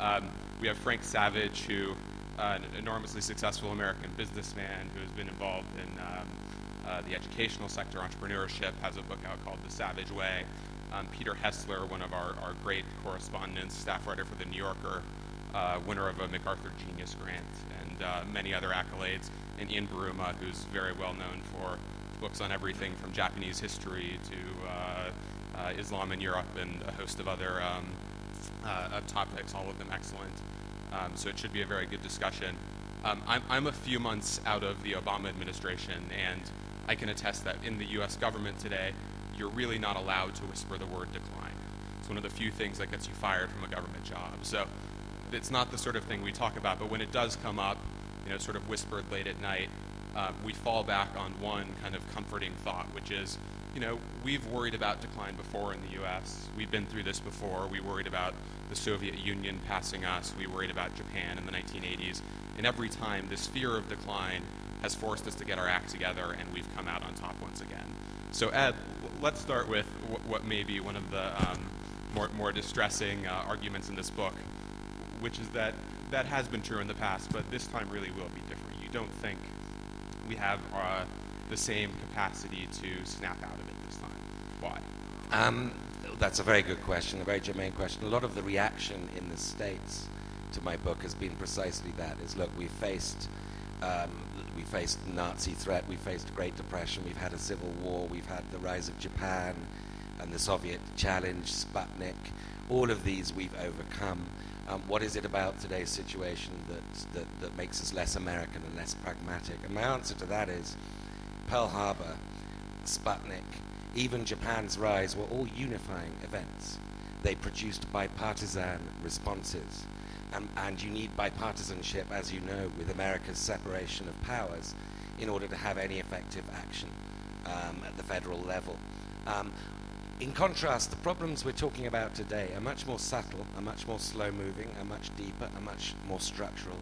Um, we have Frank Savage, who uh, an enormously successful American businessman who has been involved in um, uh, the educational sector, entrepreneurship, has a book out called The Savage Way. Um, Peter Hessler, one of our, our great correspondents, staff writer for The New Yorker, uh, winner of a MacArthur Genius Grant, and uh, many other accolades. And Ian Buruma, who's very well known for books on everything from Japanese history to uh, uh, Islam in Europe and a host of other um, uh, topics, all of them excellent. Um, so it should be a very good discussion. Um, I'm, I'm a few months out of the Obama administration, and I can attest that in the US government today, you're really not allowed to whisper the word decline. It's one of the few things that gets you fired from a government job. So it's not the sort of thing we talk about, but when it does come up, you know, sort of whispered late at night, uh, we fall back on one kind of comforting thought, which is, you know, we've worried about decline before in the U.S. We've been through this before. We worried about the Soviet Union passing us. We worried about Japan in the 1980s. And every time, this fear of decline has forced us to get our act together, and we've come out on top once again. So, Ed, let's start with what may be one of the um, more, more distressing uh, arguments in this book, which is that that has been true in the past, but this time really will be different. You don't think we have uh, the same capacity to snap out of it this time. Why? Um, that's a very good question, a very germane question. A lot of the reaction in the States to my book has been precisely that, is look, we faced um, we faced Nazi threat, we faced Great Depression, we've had a civil war, we've had the rise of Japan and the Soviet challenge, Sputnik. All of these we've overcome. Um, what is it about today's situation that, that, that makes us less American and less pragmatic? And my answer to that is Pearl Harbor, Sputnik, even Japan's rise were all unifying events. They produced bipartisan responses. Um, and you need bipartisanship, as you know, with America's separation of powers in order to have any effective action um, at the federal level. Um, in contrast, the problems we're talking about today are much more subtle, are much more slow moving, are much deeper, are much more structural,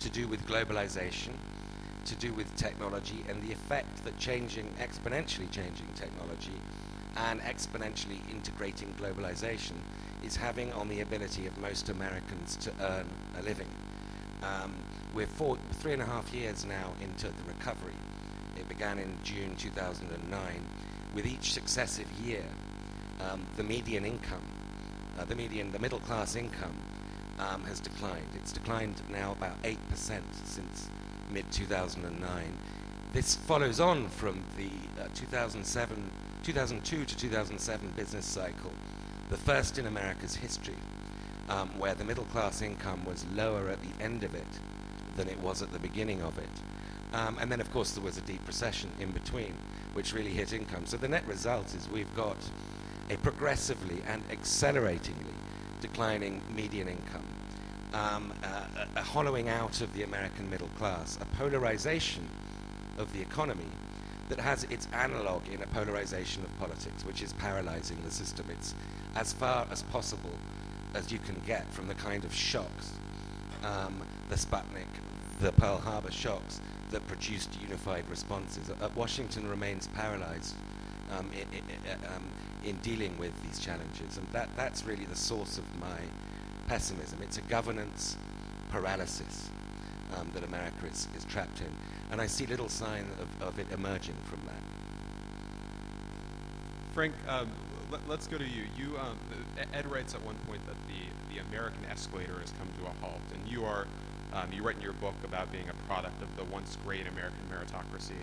to do with globalization, to do with technology, and the effect that changing, exponentially changing technology and exponentially integrating globalization is having on the ability of most Americans to earn a living. Um, we're four, three and a half years now into the recovery. It began in June 2009 with each successive year, um, the median income, uh, the median, the middle class income, um, has declined. It's declined now about 8% since mid 2009. This follows on from the uh, 2007, 2002 to 2007 business cycle, the first in America's history, um, where the middle class income was lower at the end of it than it was at the beginning of it. Um, and then, of course, there was a deep recession in between which really hit income. So the net result is we've got a progressively and acceleratingly declining median income, um, uh, a hollowing out of the American middle class, a polarization of the economy that has its analog in a polarization of politics, which is paralyzing the system. It's as far as possible as you can get from the kind of shocks, um, the Sputnik, the Pearl Harbor shocks, that produced unified responses. Uh, Washington remains paralyzed um, in, uh, um, in, dealing with these challenges, and that, that's really the source of my pessimism. It's a governance paralysis um, that America is, is trapped in, and I see little sign of, of it emerging from that. Frank, um, let, us go to you. You, um, Ed writes at one point that the, the American escalator has come to a halt, and you are um, you write in your book about being a product of the once great American meritocracy.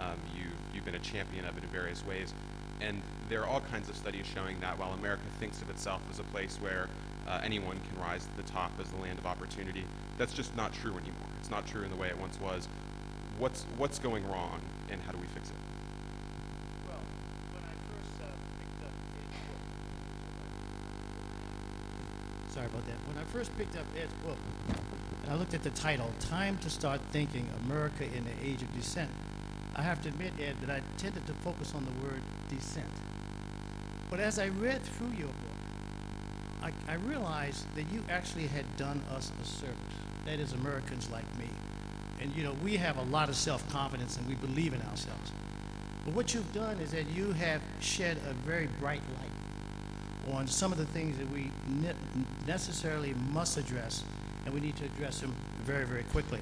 Um, you've, you've been a champion of it in various ways. And there are all kinds of studies showing that while America thinks of itself as a place where uh, anyone can rise to the top as the land of opportunity, that's just not true anymore. It's not true in the way it once was. What's, what's going wrong, and how do we fix it? Well, when I first uh, picked up Ed's book, sorry about that. When I first picked up Ed's book, and I looked at the title, Time to Start Thinking America in the Age of Descent. I have to admit, Ed, that I tended to focus on the word descent. But as I read through your book, I, I realized that you actually had done us a service. That is, Americans like me. And, you know, we have a lot of self confidence and we believe in ourselves. But what you've done is that you have shed a very bright light on some of the things that we ne- necessarily must address, and we need to address them very, very quickly.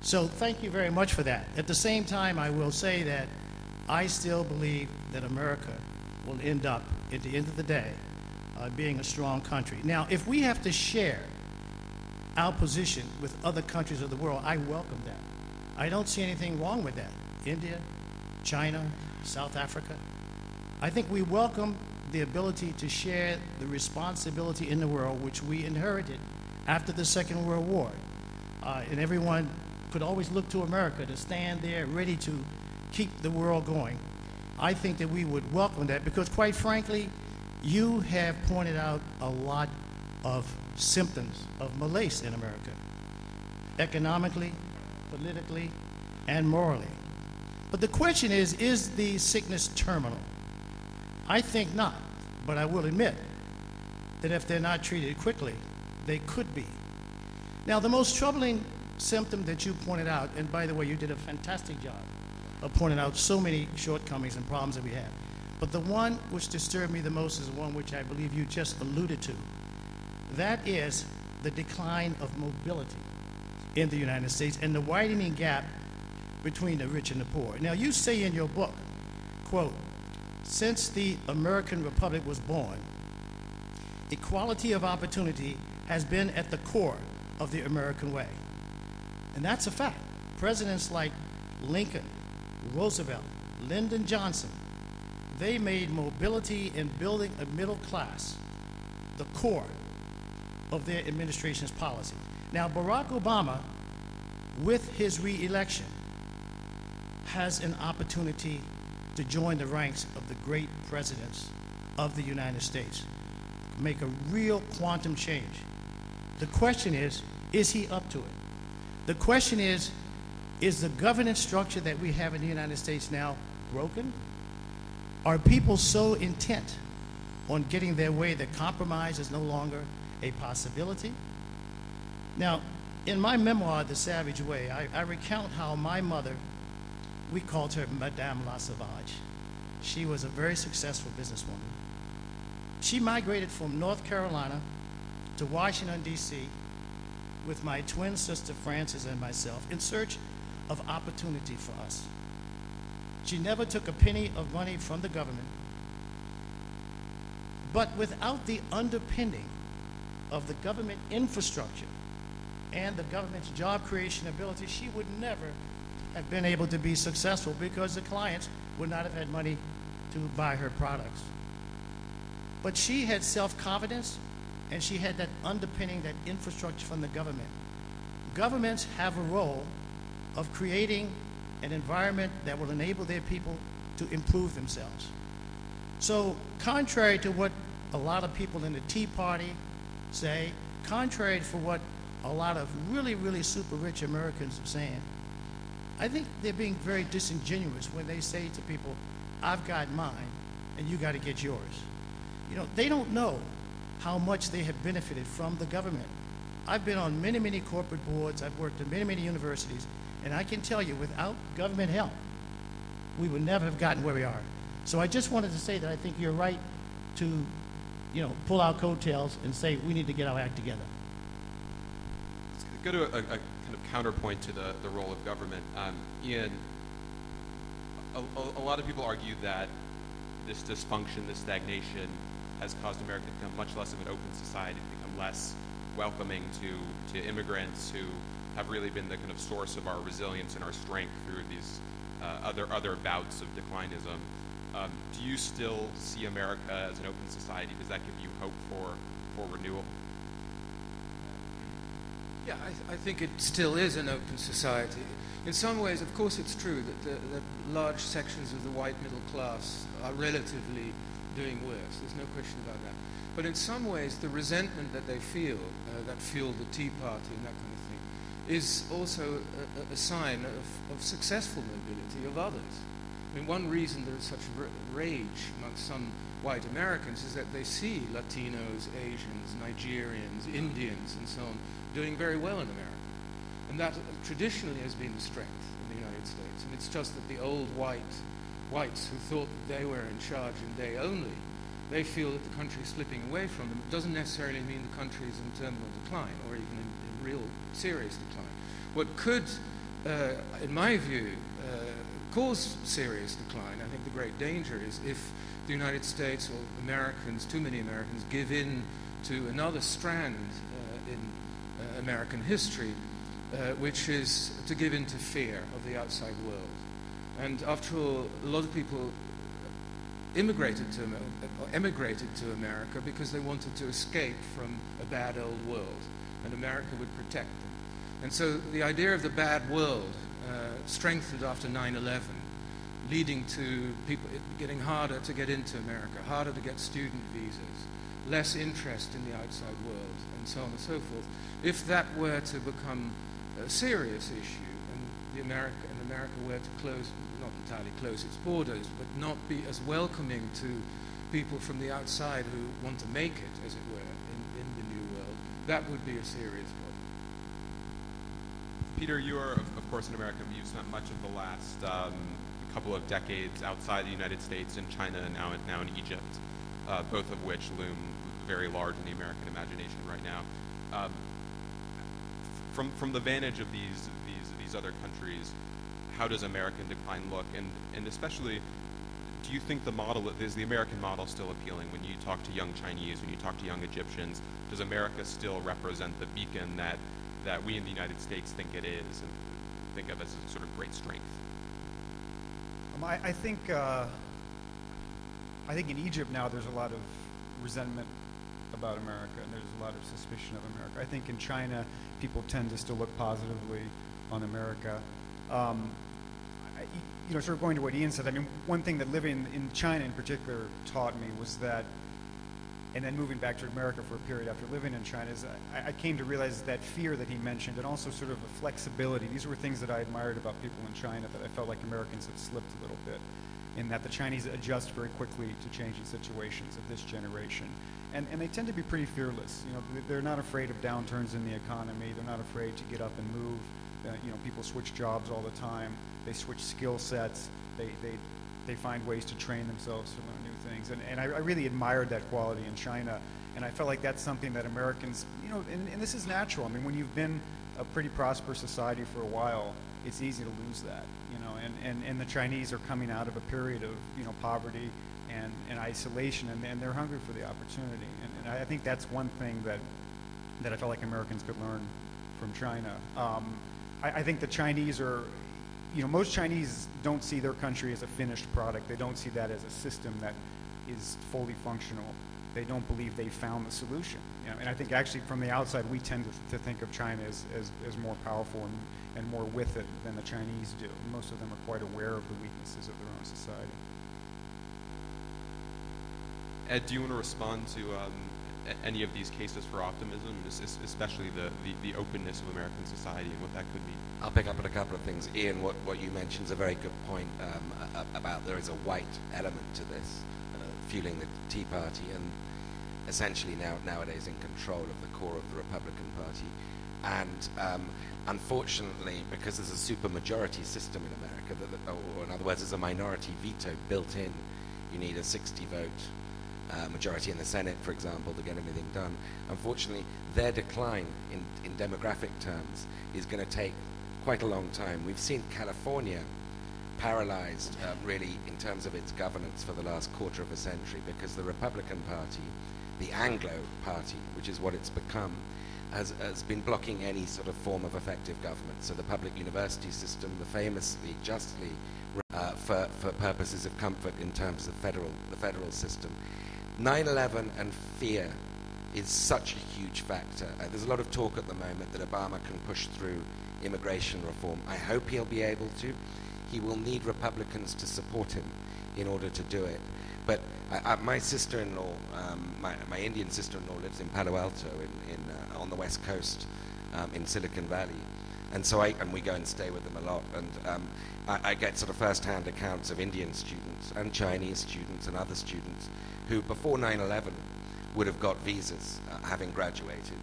So thank you very much for that. At the same time, I will say that I still believe that America will end up, at the end of the day, uh, being a strong country. Now, if we have to share our position with other countries of the world, I welcome that. I don't see anything wrong with that. India, China, South Africa. I think we welcome the ability to share the responsibility in the world which we inherited after the Second World War. Uh, and everyone could always look to America to stand there ready to keep the world going. I think that we would welcome that because, quite frankly, you have pointed out a lot of symptoms of malaise in America, economically, politically, and morally. But the question is is the sickness terminal? I think not, but I will admit that if they're not treated quickly, they could be. Now, the most troubling symptom that you pointed out, and by the way, you did a fantastic job of pointing out so many shortcomings and problems that we have. But the one which disturbed me the most is the one which I believe you just alluded to. That is the decline of mobility in the United States and the widening gap between the rich and the poor. Now, you say in your book, quote, since the American Republic was born, equality of opportunity has been at the core of the American way. And that's a fact. Presidents like Lincoln, Roosevelt, Lyndon Johnson, they made mobility and building a middle class the core of their administration's policy. Now, Barack Obama, with his reelection, has an opportunity to join the ranks of the great presidents of the United States, make a real quantum change. The question is, is he up to it? The question is, is the governance structure that we have in the United States now broken? Are people so intent on getting their way that compromise is no longer a possibility? Now, in my memoir, The Savage Way, I, I recount how my mother, we called her Madame La Sauvage. She was a very successful businesswoman. She migrated from North Carolina to Washington, D.C. with my twin sister Frances and myself in search of opportunity for us. She never took a penny of money from the government, but without the underpinning of the government infrastructure and the government's job creation ability, she would never have been able to be successful because the clients would not have had money to buy her products. But she had self confidence and she had that underpinning, that infrastructure from the government. Governments have a role of creating an environment that will enable their people to improve themselves. So, contrary to what a lot of people in the Tea Party say, contrary to what a lot of really, really super rich Americans are saying, I think they're being very disingenuous when they say to people, I've got mine and you got to get yours. You know, they don't know how much they have benefited from the government. I've been on many, many corporate boards, I've worked at many, many universities, and I can tell you, without government help, we would never have gotten where we are. So I just wanted to say that I think you're right to, you know, pull our coattails and say we need to get our act together. Let's go to a, a kind of counterpoint to the, the role of government. Um, Ian, a, a, lot of people argue that this dysfunction, this stagnation, has caused America to become much less of an open society, to become less welcoming to, to immigrants who have really been the kind of source of our resilience and our strength through these uh, other other bouts of declinism. Um, do you still see America as an open society? Does that give you hope for for renewal? Yeah, I, I think it still is an open society. In some ways, of course, it's true that, the, large sections of the white middle class are relatively doing worse. There's no question about that. But in some ways, the resentment that they feel, uh, that fueled the Tea Party and that kind of is also a, a sign of, of, successful mobility of others. I mean, one reason there is such rage amongst some white Americans is that they see Latinos, Asians, Nigerians, Indians, and so on doing very well in America. And that traditionally has been the strength of the United States. And it's just that the old white whites who thought that they were in charge and they only they feel that the country is slipping away from them. It doesn't necessarily mean the country is in terminal decline or even real serious decline. What could, uh, in my view, uh, cause serious decline, I think the great danger is if the United States or Americans, too many Americans, give in to another strand uh, in uh, American history, uh, which is to give in to fear of the outside world. And after all, a lot of people immigrated to emigrated to America because they wanted to escape from a bad old world, and America would protect them. And so the idea of the bad world uh, strengthened after 9 11, leading to people getting harder to get into America, harder to get student visas, less interest in the outside world, and so on and so forth. If that were to become a serious issue, and the America and America were to close, not entirely close its borders, but not be as welcoming to people from the outside who want to make it, as it were, in, in the new world, that would be a serious problem. Peter, you are, of, course, an American, but you've spent much of the last um, couple of decades outside the United States, in China, and now, now in Egypt, uh, both of which loom very large in the American imagination right now. Um, from, from the vantage of these, these, these other countries, how does American decline look? And, and especially, do you think the model is the American model still appealing when you talk to young Chinese, when you talk to young Egyptians? Does America still represent the beacon that that we in the United States think it is and think of as a sort of great strength? Um, I, I, think uh, I think in Egypt now there's a lot of resentment about America and there's a lot of suspicion of America. I think in China people tend to still look positively on America. Um, you know, sort of going to what Ian said. I mean, one thing that living in China in particular taught me was that and then moving back to America for a period after living in China, is I, I, came to realize that fear that he mentioned, and also sort of a flexibility. These were things that I admired about people in China that I felt like Americans had slipped a little bit, in that the Chinese adjust very quickly to changing situations of this generation, and and they tend to be pretty fearless. You know, they're not afraid of downturns in the economy. They're not afraid to get up and move. Uh, you know, people switch jobs all the time. They switch skill sets. They they they find ways to train themselves to learn new things. And, and I, I, really admired that quality in China. And I felt like that's something that Americans, you know, and, and this is natural. I mean, when you've been a pretty prosperous society for a while, it's easy to lose that, you know. And, and, and the Chinese are coming out of a period of, you know, poverty and, and isolation, and, and they're hungry for the opportunity. And, and I think that's one thing that, that I felt like Americans could learn from China. Um, I, I think the Chinese are, you know, most Chinese don't see their country as a finished product. They don't see that as a system that is fully functional. They don't believe they found the solution. You know, and I think actually from the outside, we tend to, to think of China as, as, as more powerful and, and more with it than the Chinese do. Most of them are quite aware of the weaknesses of their own society. Ed, do you want to respond to um, any of these cases for optimism, especially the, the, the, openness of American society and what that could mean? I'll pick up on a couple of things. Ian, what, what you mentioned is a very good point um, about there is a white element to this fueling the Tea Party and essentially now nowadays in control of the core of the Republican Party. And um, unfortunately, because there's a supermajority system in America, that, or in other words, there's a minority veto built in, you need a 60 vote uh, majority in the Senate, for example, to get anything done. Unfortunately, their decline in, in demographic terms is going to take quite a long time. We've seen California paralyzed uh, really in terms of its governance for the last quarter of a century because the Republican Party, the Anglo Party, which is what it's become, has, has been blocking any sort of form of effective government. So the public university system, the famously, justly, uh, for, for purposes of comfort in terms of federal, the federal system. 9-11 and fear is such a huge factor. Uh, there's a lot of talk at the moment that Obama can push through immigration reform. I hope he'll be able to he will need Republicans to support him in order to do it. But I, I, my sister-in-law, um, my, my, Indian sister-in-law, lives in Palo Alto, in, in uh, on the west coast, um, in Silicon Valley, and so I and we go and stay with them a lot. And um, I, I, get sort of first-hand accounts of Indian students and Chinese students and other students who, before 9/11, would have got visas, uh, having graduated,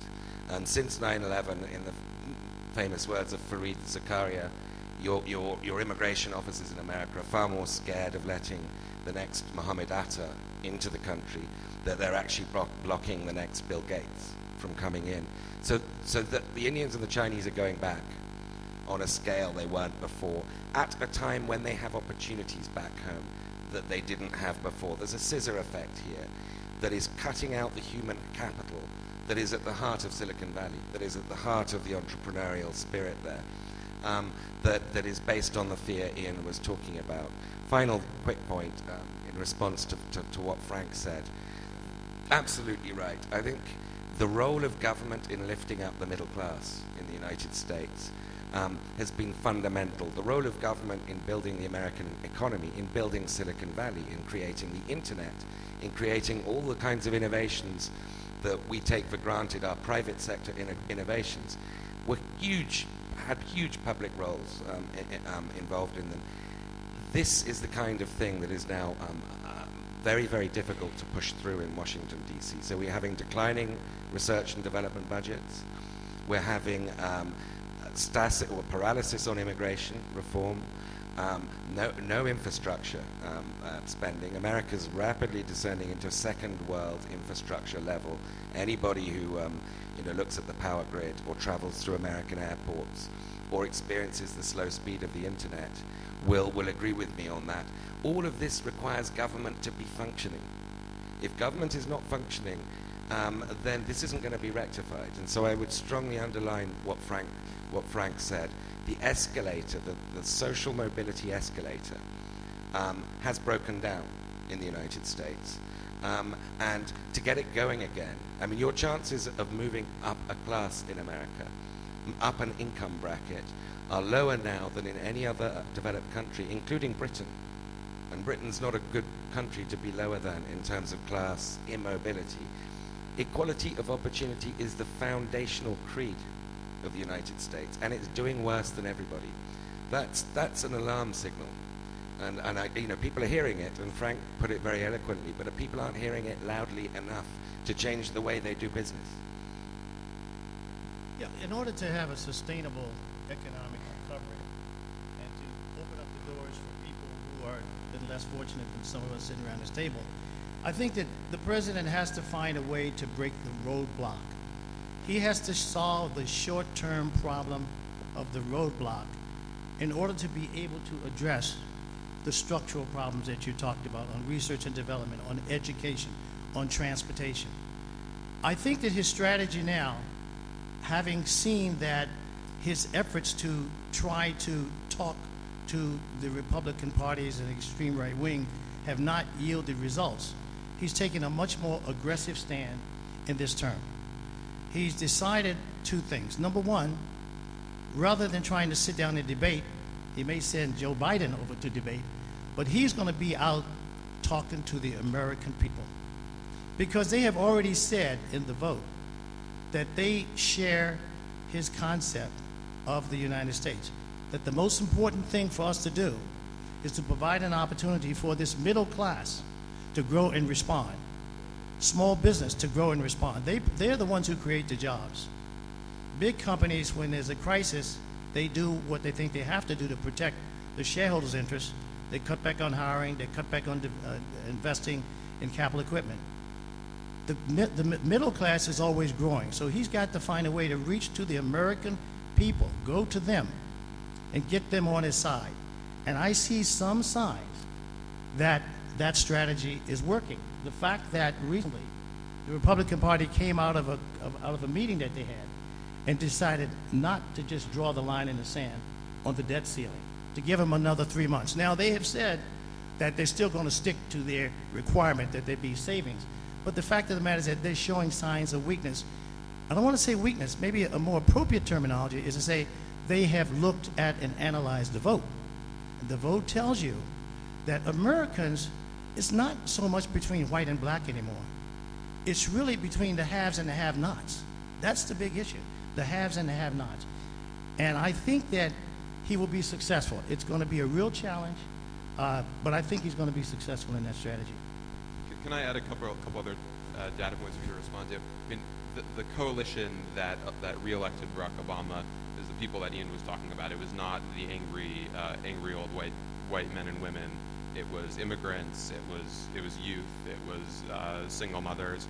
and since 9/11, in the famous words of Fareed Zakaria your, your, your immigration officers in America are far more scared of letting the next Mohammed Atta into the country that they're actually blo- blocking the next Bill Gates from coming in. So, so the, the Indians and the Chinese are going back on a scale they weren't before at a time when they have opportunities back home that they didn't have before. There's a scissor effect here that is cutting out the human capital that is at the heart of Silicon Valley, that is at the heart of the entrepreneurial spirit there, um, that, that is based on the fear Ian was talking about. Final quick point um, in response to, to, to what Frank said. Absolutely right. I think the role of government in lifting up the middle class in the United States um, has been fundamental. The role of government in building the American economy, in building Silicon Valley, in creating the internet, in creating all the kinds of innovations that we take for granted, our private sector in- innovations, were huge, had huge public roles um, um, involved in them. This is the kind of thing that is now um, uh, very, very difficult to push through in Washington, D.C. So we're having declining research and development budgets. We're having um, stasis or paralysis on immigration reform. Um, no, no infrastructure um, uh, spending. America's rapidly descending into a second world infrastructure level. Anybody who um, you know, looks at the power grid or travels through American airports or experiences the slow speed of the internet will, will agree with me on that. All of this requires government to be functioning. If government is not functioning, um, then this isn't going to be rectified. And so I would strongly underline what Frank, what Frank said. The escalator, the, the social mobility escalator, um, has broken down in the United States. Um, and to get it going again, I mean, your chances of moving up a class in America, up an income bracket, are lower now than in any other developed country, including Britain. And Britain's not a good country to be lower than in terms of class immobility. Equality of opportunity is the foundational creed of the United States, and it's doing worse than everybody. That's, that's an alarm signal. And, and I, you know, people are hearing it, and Frank put it very eloquently, but people aren't hearing it loudly enough to change the way they do business. Yeah, in order to have a sustainable economic recovery and to open up the doors for people who are less fortunate than some of us sitting around this table, I think that the president has to find a way to break the roadblock. He has to solve the short-term problem of the roadblock in order to be able to address the structural problems that you talked about on research and development, on education, on transportation. I think that his strategy now having seen that his efforts to try to talk to the Republican parties and extreme right wing have not yielded results, he's taken a much more aggressive stand in this term. He's decided two things. Number one, rather than trying to sit down and debate, he may send Joe Biden over to debate, but he's going to be out talking to the American people. Because they have already said in the vote that they share his concept of the United States. That the most important thing for us to do is to provide an opportunity for this middle class to grow and respond, small business to grow and respond. They, they're the ones who create the jobs. Big companies, when there's a crisis, they do what they think they have to do to protect the shareholders' interests. They cut back on hiring, they cut back on uh, investing in capital equipment the, the middle class is always growing. So he's got to find a way to reach to the American people, go to them, and get them on his side. And I see some signs that that strategy is working. The fact that recently the Republican Party came out of a, of, out of a meeting that they had and decided not to just draw the line in the sand on the debt ceiling, to give them another three months. Now, they have said that they're still going to stick to their requirement that there be savings. But the fact of the matter is that they're showing signs of weakness. I don't want to say weakness. Maybe a more appropriate terminology is to say they have looked at and analyzed the vote. The vote tells you that Americans, it's not so much between white and black anymore. It's really between the haves and the have-nots. That's the big issue, the haves and the have-nots. And I think that he will be successful. It's going to be a real challenge, uh, but I think he's going to be successful in that strategy. Can I add a couple, a couple other uh, data points for you to respond to? I mean, the, the coalition that uh, that reelected Barack Obama is the people that Ian was talking about. It was not the angry, uh, angry old white white men and women it was immigrants, it was it was youth, it was uh, single mothers.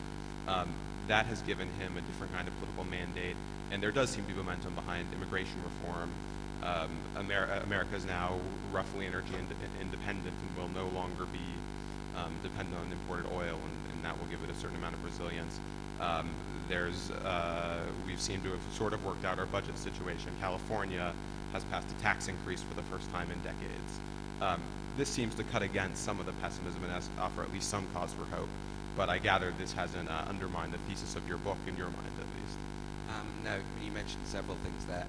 Um, that has given him a different kind of political mandate, and there does seem to be momentum behind immigration reform. Um, Amer- America is now roughly energy ind- independent and will no longer be um, dependent on imported oil, and, and, that will give it a certain amount of resilience. Um, there's uh, we've seemed to have sort of worked out our budget situation. California has passed a tax increase for the first time in decades. Um, this seems to cut against some of the pessimism and offer at least some cause for hope. But I gather this hasn't uh, undermined the thesis of your book, in your mind at least. Um, no, you mentioned several things there.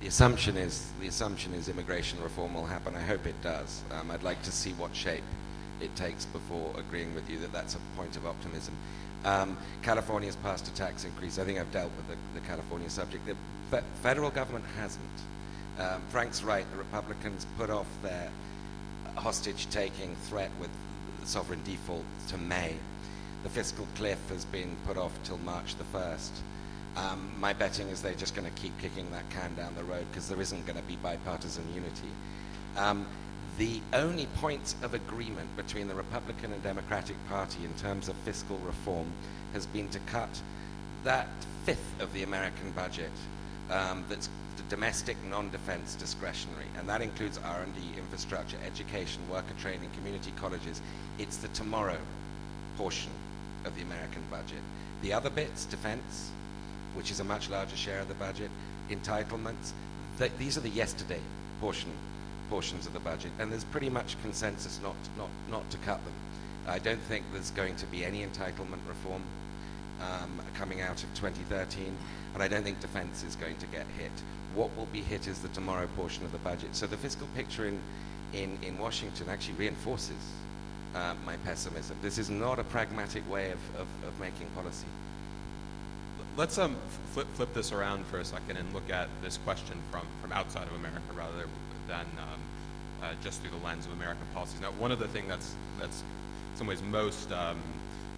The assumption is the assumption is immigration reform will happen. I hope it does. Um, I'd like to see what shape it takes before agreeing with you that that's a point of optimism. Um, California's passed a tax increase. I think I've dealt with the, the California subject. The fe- federal government hasn't. Um, Frank's right. The Republicans put off their hostage-taking threat with sovereign default to May. The fiscal cliff has been put off till March the 1st. Um, my betting is they're just going to keep kicking that can down the road because there isn't going to be bipartisan unity. Um, the only point of agreement between the Republican and Democratic Party in terms of fiscal reform has been to cut that fifth of the American budget um, that's domestic non-defense discretionary, and that includes R&D, infrastructure, education, worker training, community colleges. It's the tomorrow portion of the American budget. The other bits, defense, which is a much larger share of the budget, entitlements, th these are the yesterday portion portions of the budget, and there's pretty much consensus not, not, not to cut them. I don't think there's going to be any entitlement reform um, coming out of 2013, and I don't think defense is going to get hit. What will be hit is the tomorrow portion of the budget. So the fiscal picture in, in, in Washington actually reinforces uh, my pessimism. This is not a pragmatic way of, of, of making policy. Let's um, flip, flip this around for a second and look at this question from, from outside of America rather than um, uh, just through the lens of American policies. Now, one of the things that's that's in some ways most um,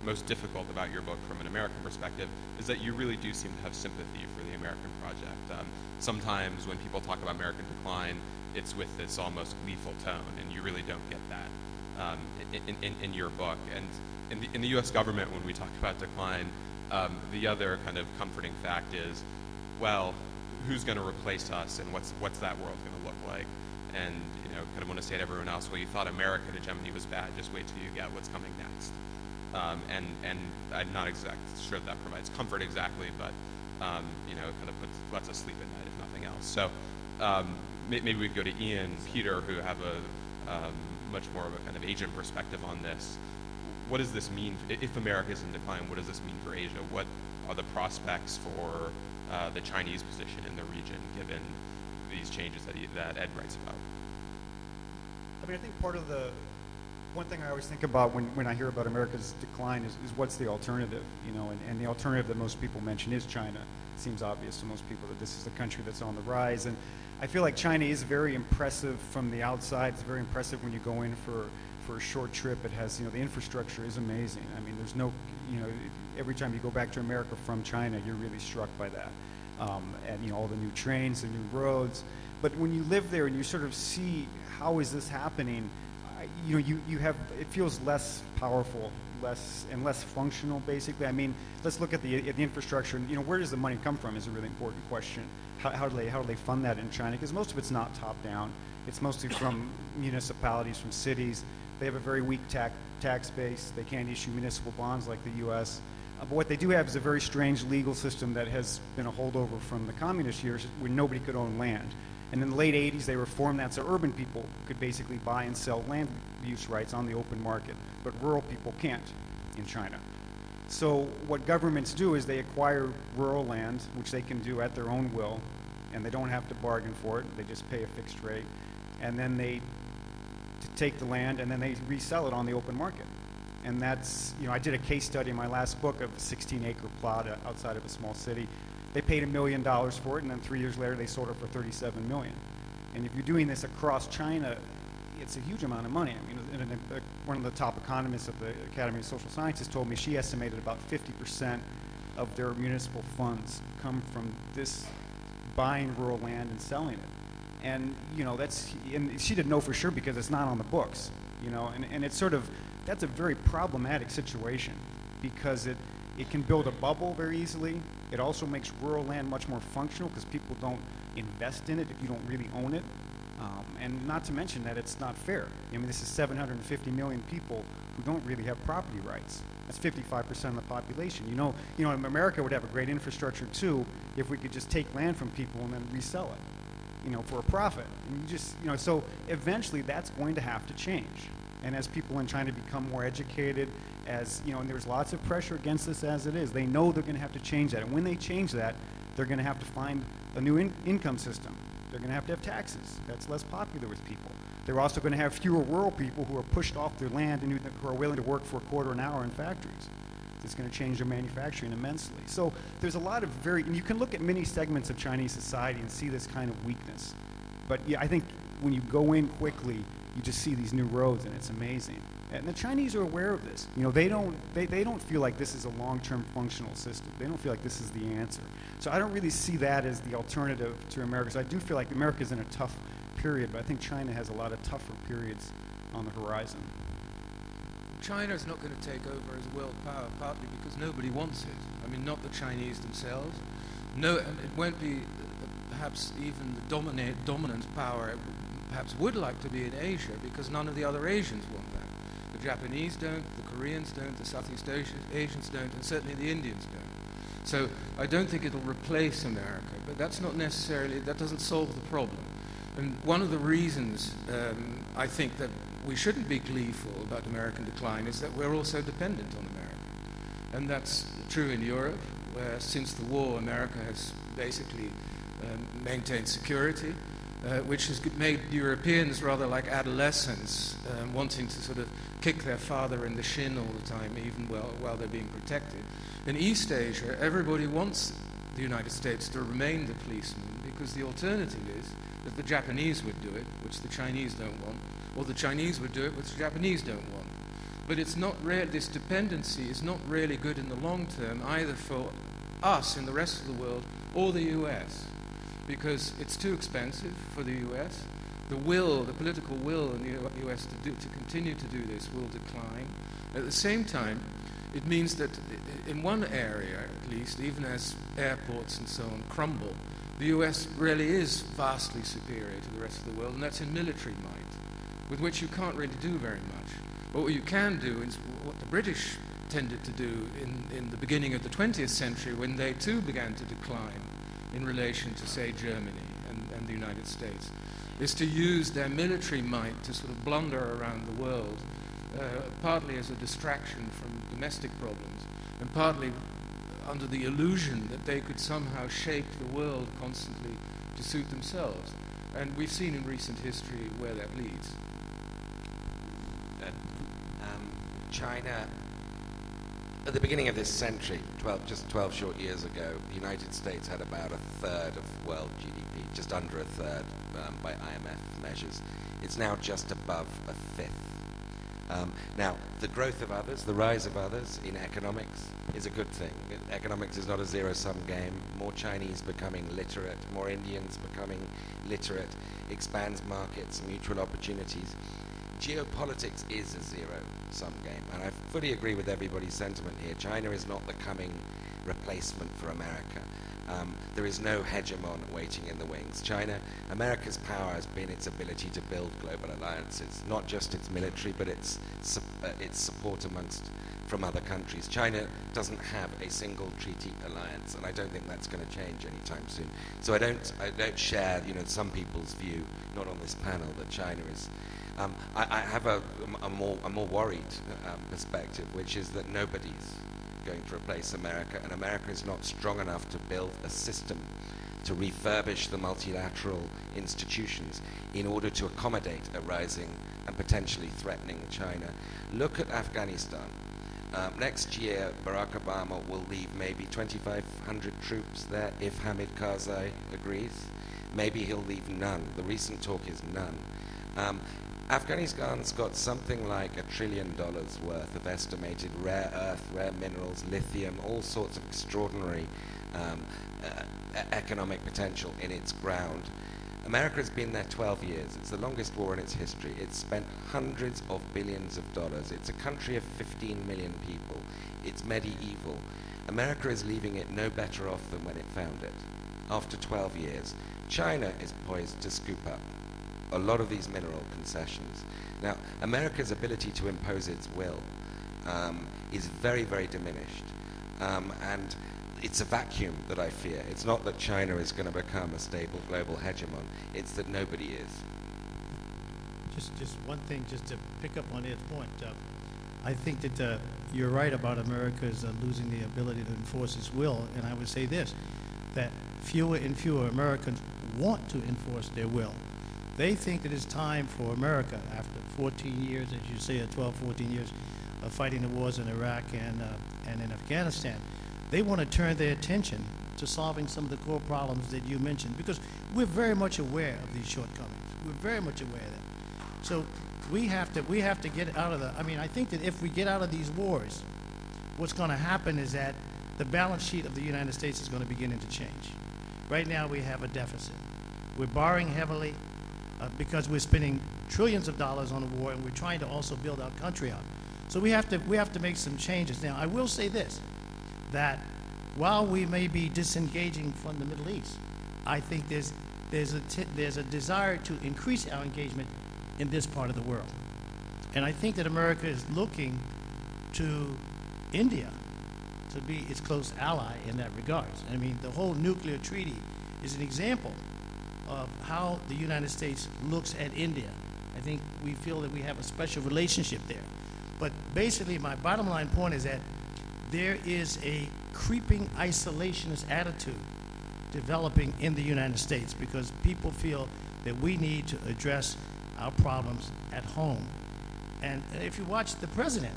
most difficult about your book from an American perspective is that you really do seem to have sympathy for the American project. Sometimes when people talk about American decline, it's with this almost gleeful tone, and you really don't get that um, in, in, in, your book. And in the, in the U.S. government, when we talk about decline, um, the other kind of comforting fact is, well, who's going to replace us, and what's what's that world going to look like? and you know kind of want to say to everyone else, well, you thought American hegemony was bad. Just wait till you get what's coming next. Um, and and I'm not exact sure that provides comfort exactly, but um, you know kind of puts, lets us sleep at night if nothing else. So um, maybe we could go to Ian, Peter, who have a um, much more of a kind of Asian perspective on this. What does this mean if America is in decline? What does this mean for Asia? What are the prospects for uh, the Chinese position in the region, given these changes that, he, that Ed writes about? I mean, I think part of the one thing I always think about when, when I hear about America's decline is, is what's the alternative, you know, and, and the alternative that most people mention is China. Seems obvious to most people that this is a country that's on the rise, and I feel like China is very impressive from the outside. It's very impressive when you go in for for a short trip. It has, you know, the infrastructure is amazing. I mean, there's no, you know, every time you go back to America from China, you're really struck by that um, and you know all the new trains, the new roads. But when you live there and you sort of see how is this happening, you know, you, you have it feels less powerful, less and less functional. Basically, I mean, let's look at the at the infrastructure. You know, where does the money come from? Is a really important question. How, how do they how do they fund that in China? Because most of it's not top down. It's mostly from municipalities, from cities. They have a very weak tax tax base. They can't issue municipal bonds like the U.S. Uh, but what they do have is a very strange legal system that has been a holdover from the communist years when nobody could own land. And in the late 80s, they reformed that so urban people could basically buy and sell land use rights on the open market, but rural people can't in China. So what governments do is they acquire rural land, which they can do at their own will, and they don't have to bargain for it. They just pay a fixed rate, and then they take the land and then they resell it on the open market and that's, you know, I did a case study in my last book of a 16 acre plot uh, outside of a small city. They paid a million dollars for it, and then three years later they sold it for 37 million. And if you're doing this across China, it's a huge amount of money. I mean, uh, one of the top economists at the Academy of Social Sciences told me she estimated about 50% of their municipal funds come from this buying rural land and selling it. And you know, that's and she didn't know for sure because it's not on the books you know, and, and it's sort of, that's a very problematic situation because it, it can build a bubble very easily. It also makes rural land much more functional because people don't invest in it if you don't really own it. And not to mention that it's not fair. I mean, this is 750 million people who don't really have property rights. That's 55% of the population. You know, you know, America would have a great infrastructure too if we could just take land from people and then resell it, you know, for a profit. And you just, you know, so eventually that's going to have to change. And as people in China become more educated, as you know, and there's lots of pressure against this as it is, they know they're going to have to change that. And when they change that, they're going to have to find a new in income system. They're going to have to have taxes. That's less popular with people. They're also going to have fewer rural people who are pushed off their land and who are willing to work for a quarter an hour in factories. It's going to change their manufacturing immensely. So there's a lot of very, and you can look at many segments of Chinese society and see this kind of weakness. But yeah, I think when you go in quickly, you just see these new roads and it's amazing. And the Chinese are aware of this. You know, they don't, they, they don't feel like this is a long-term functional system. They don't feel like this is the answer. So I don't really see that as the alternative to America. So I do feel like America is in a tough period, but I think China has a lot of tougher periods on the horizon. China is not going to take over as world power, partly because nobody wants it. I mean, not the Chinese themselves. No, it won't be uh, perhaps even the dominate, dominant power perhaps would like to be in Asia because none of the other Asians want that. The Japanese don't, the Koreans don't, the Southeast Asians don't, and certainly the Indians don't. So I don't think it'll replace America, but that's not necessarily, that doesn't solve the problem. And one of the reasons um, I think that we shouldn't be gleeful about American decline is that we're also dependent on America. And that's true in Europe, where since the war, America has basically um, maintained security, uh, which has made Europeans rather like adolescents, um, wanting to sort of kick their father in the shin all the time, even while, while they're being protected. In East Asia, everybody wants the United States to remain the policeman because the alternative is that the Japanese would do it, which the Chinese don't want, or the Chinese would do it, which the Japanese don't want. But it's not really, this dependency is not really good in the long term either for us in the rest of the world or the US because it's too expensive for the US. The will, the political will in the US to, do, to continue to do this will decline. At the same time, it means that in one area, at least, even as airports and so on crumble, the US really is vastly superior to the rest of the world, and that's in military might, with which you can't really do very much. But what you can do is what the British tended to do in, in the beginning of the 20th century when they too began to decline in relation to, say, Germany and, and the United States, is to use their military might to sort of blunder around the world, uh, partly as a distraction from domestic problems, and partly under the illusion that they could somehow shape the world constantly to suit themselves. And we've seen in recent history where that leads. Uh, um, China at the beginning of this century, 12, just 12 short years ago, the United States had about a third of world GDP, just under a third um, by IMF measures. It's now just above a fifth. Um, now, the growth of others, the rise of others in economics is a good thing. Economics is not a zero sum game. More Chinese becoming literate, more Indians becoming literate, expands markets, mutual opportunities geopolitics is a zero sum game. And I fully agree with everybody's sentiment here. China is not the coming replacement for America. Um, there is no hegemon waiting in the wings. China, America's power has been its ability to build global alliances, not just its military, but its, uh, its support amongst from other countries. China doesn't have a single treaty alliance, and I don't think that's going to change anytime soon. So I don't, I don't share, you know, some people's view, not on this panel, that China is um, I, I, have a, a, more, a more worried um, perspective, which is that nobody's going to replace America, and America is not strong enough to build a system to refurbish the multilateral institutions in order to accommodate a rising and potentially threatening China. Look at Afghanistan. Um, next year, Barack Obama will leave maybe 2,500 troops there if Hamid Karzai agrees. Maybe he'll leave none. The recent talk is none. Um, Afghanistan's got something like a trillion dollars worth of estimated rare earth, rare minerals, lithium, all sorts of extraordinary um, uh, economic potential in its ground. America has been there 12 years. It's the longest war in its history. It's spent hundreds of billions of dollars. It's a country of 15 million people. It's medieval. America is leaving it no better off than when it found it after 12 years. China is poised to scoop up a lot of these mineral concessions. Now, America's ability to impose its will um, is very, very diminished. Um, and it's a vacuum that I fear. It's not that China is going to become a stable global hegemon, it's that nobody is. Just, just one thing, just to pick up on Ed's point. Uh, I think that uh, you're right about America's uh, losing the ability to enforce its will, and I would say this, that fewer and fewer Americans want to enforce their will. They think that it's time for America, after 14 years, as you say, 12, 14 years of fighting the wars in Iraq and, uh, and in Afghanistan, they want to turn their attention to solving some of the core problems that you mentioned because we're very much aware of these shortcomings. We're very much aware of that. So we have to we have to get out of the I mean I think that if we get out of these wars, what's going to happen is that the balance sheet of the United States is going to begin to change. Right now we have a deficit. We're borrowing heavily uh, because we're spending trillions of dollars on the war and we're trying to also build our country up. So we have to we have to make some changes. Now I will say this that while we may be disengaging from the Middle East, I think there's, there's, a there's a desire to increase our engagement in this part of the world. And I think that America is looking to India to be its close ally in that regard. I mean, the whole nuclear treaty is an example how the United States looks at India. I think we feel that we have a special relationship there. But basically, my bottom line point is that there is a creeping isolationist attitude developing in the United States because people feel that we need to address our problems at home. And if you watch the president,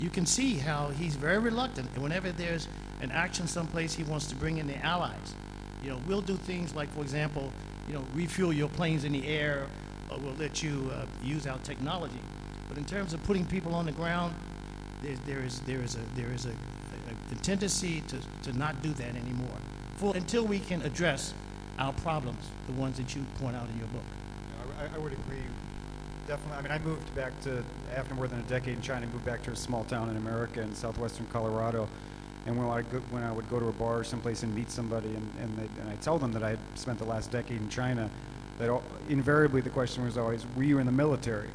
you can see how he's very reluctant. And whenever there's an action someplace, he wants to bring in the allies. You know, we'll do things like, for example, you know, refuel your planes in the air, or we'll let you uh, use our technology. But in terms of putting people on the ground, there, there is there is a there is a, a, a tendency to, to not do that anymore. For, until we can address our problems, the ones that you point out in your book. I, I would agree. Definitely. I mean, I moved back to after more than a decade in China. Moved back to a small town in America in southwestern Colorado. And when I go, when I would go to a bar or someplace and meet somebody, and and, and I tell them that I had spent the last decade in China, that all, invariably the question was always, "Were you in the military?"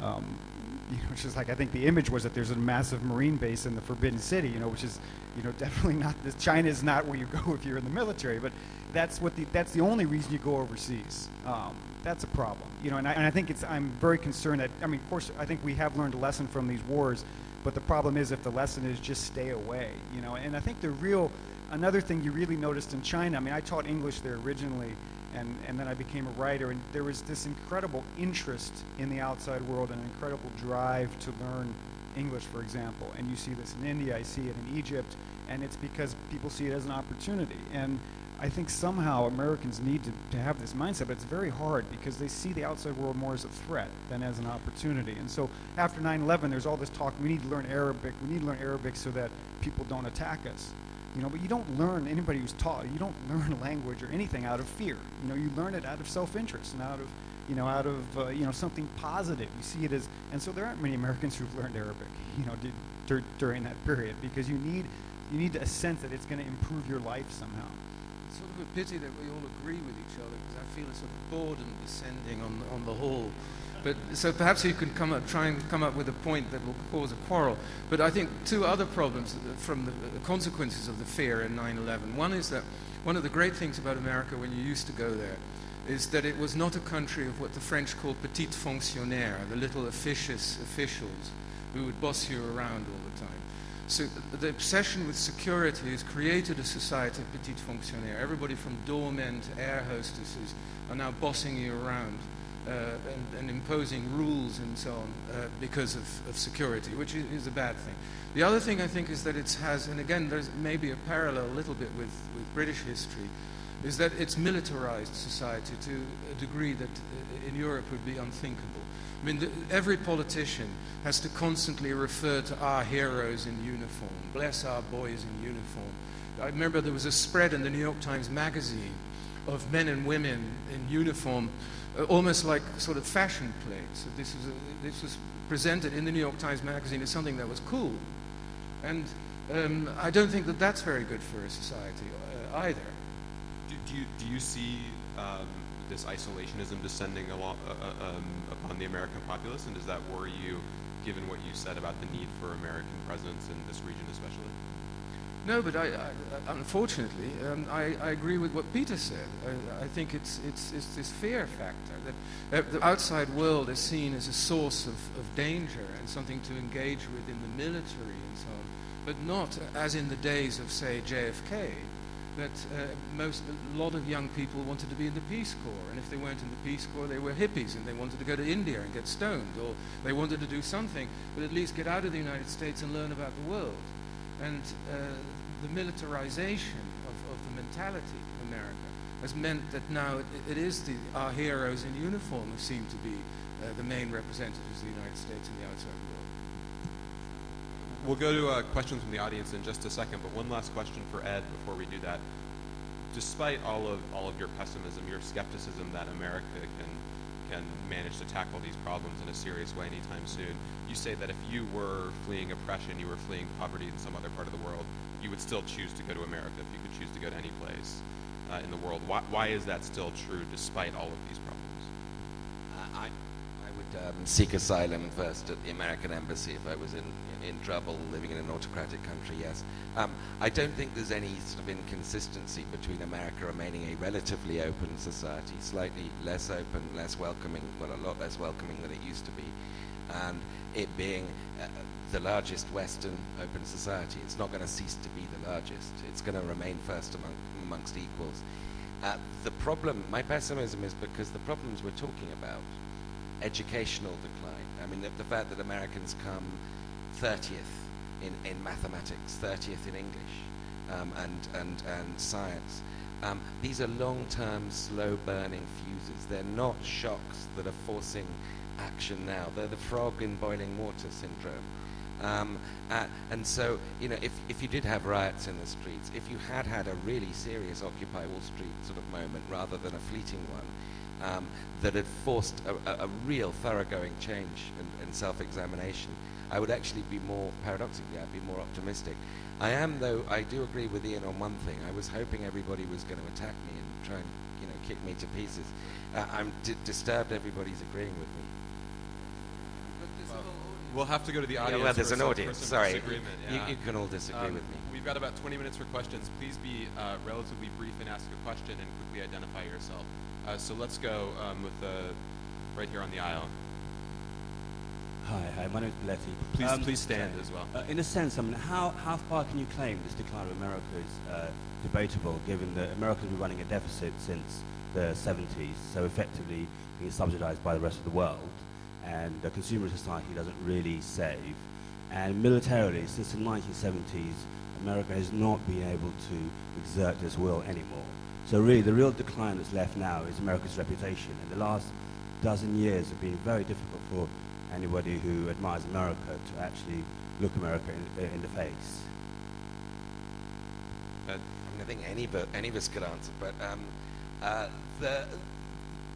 Um, you know, which is like I think the image was that there's a massive marine base in the Forbidden City, you know, which is you know definitely not. This, China is not where you go if you're in the military, but that's what the that's the only reason you go overseas. Um, that's a problem, you know, and I, and I think it's I'm very concerned that I mean, of course, I think we have learned a lesson from these wars, but the problem is if the lesson is just stay away, you know, and I think the real another thing you really noticed in China. I mean, I taught English there originally and, and then I became a writer, and there was this incredible interest in the outside world and an incredible drive to learn English, for example. And you see this in India, I see it in Egypt, and it's because people see it as an opportunity. And I think somehow Americans need to, to have this mindset, but it's very hard because they see the outside world more as a threat than as an opportunity. And so after 9 11, there's all this talk we need to learn Arabic, we need to learn Arabic so that people don't attack us. You know, but you don't learn anybody who's taught. You don't learn a language or anything out of fear. You know, you learn it out of self-interest and out of, you know, out of uh, you know something positive. You see it as, and so there aren't many Americans who've learned Arabic. You know, did, dur- during that period because you need, you need a sense that it's going to improve your life somehow. A pity that we all agree with each other because I feel a sort of boredom descending on on the hall. But so perhaps you could come up, try and come up with a point that will cause a quarrel. But I think two other problems from the, the consequences of the fear in 9/11. One is that one of the great things about America when you used to go there is that it was not a country of what the French call petits fonctionnaires, the little officious officials who would boss you around all the time. So the obsession with security has created a society of petits fonctionnaires. Everybody from doormen to air hostesses are now bossing you around uh, and, and, imposing rules and so on uh, because of, of, security, which is, is, a bad thing. The other thing I think is that it has, and again, there's maybe a parallel a little bit with, with British history, is that it's militarized society to a degree that uh, in Europe would be unthinkable. I mean, the, every politician has to constantly refer to our heroes in uniform, bless our boys in uniform. I remember there was a spread in the New York Times Magazine of men and women in uniform, uh, almost like sort of fashion plates. This was, a, this was presented in the New York Times Magazine as something that was cool. And um, I don't think that that's very good for a society uh, either. Do, do, you, do you see um, this isolationism descending a lot, uh, um, upon the American populace, and does that worry you, given what you said about the need for American presence in this region especially? No, but I, I, unfortunately, um, I, I, agree with what Peter said. I, think it's, it's, it's this fear factor that the outside world is seen as a source of, of danger and something to engage with in the military and so on, but not as in the days of, say, JFK, that uh, most, a lot of young people wanted to be in the Peace Corps, and if they weren't in the Peace Corps, they were hippies and they wanted to go to India and get stoned, or they wanted to do something, but at least get out of the United States and learn about the world. And uh, the militarization of, of, the mentality of America has meant that now it, it is the, our heroes in uniform who seem to be uh, the main representatives of the United States in the outside world. We'll go to uh, questions from the audience in just a second, but one last question for Ed before we do that. Despite all of all of your pessimism, your skepticism that America can can manage to tackle these problems in a serious way anytime soon. You say that if you were fleeing oppression, you were fleeing poverty in some other part of the world, you would still choose to go to America if you could choose to go to any place uh, in the world. Why, why, is that still true despite all of these problems? I, I would um, seek asylum first at the American embassy if I was in, in trouble living in an autocratic country, yes. Um, I don't think there's any sort of inconsistency between America remaining a relatively open society, slightly less open, less welcoming, well, a lot less welcoming than it used to be, and it being uh, the largest Western open society. It's not going to cease to be the largest. It's going to remain first among, amongst equals. Uh, the problem, my pessimism is because the problems we're talking about, educational decline, I mean, the, the fact that Americans come 30th in, in mathematics, 30th in English, um, and, and, and science. Um, these are long-term, slow-burning fuses. They're not shocks that are forcing action now. They're the frog in boiling water syndrome. Um, uh, and so, you know, if, if you did have riots in the streets, if you had had a really serious Occupy Wall Street sort of moment rather than a fleeting one um, that had forced a, a, a real thoroughgoing change and, and self-examination, I would actually be more, paradoxically, I'd be more optimistic. I am, though, I do agree with Ian on one thing. I was hoping everybody was going to attack me and try and, you know, kick me to pieces. Uh, I'm disturbed everybody's agreeing with me. We'll have to go to the audience. Yeah, well, there's an audience. Sorry, yeah. you, you, can all disagree um, with me. We've got about 20 minutes for questions. Please be uh, relatively brief and ask a question, and quickly identify yourself. Uh, so let's go um, with the right here on the aisle. Hi, hi. My name is Belletti. Please, um, please stand as well. Uh, in a sense, I mean, how how far can you claim this decline of America is uh, debatable, given that America's been running a deficit since the 70s, so effectively being subsidized by the rest of the world? and the consumer society doesn't really save. And militarily, since the 1970s, America has not been able to exert its will anymore. So really, the real decline that's left now is America's reputation. And the last dozen years have been very difficult for anybody who admires America to actually look America in, in the face. I, mean, I think any, any of us could answer, but um, uh, the,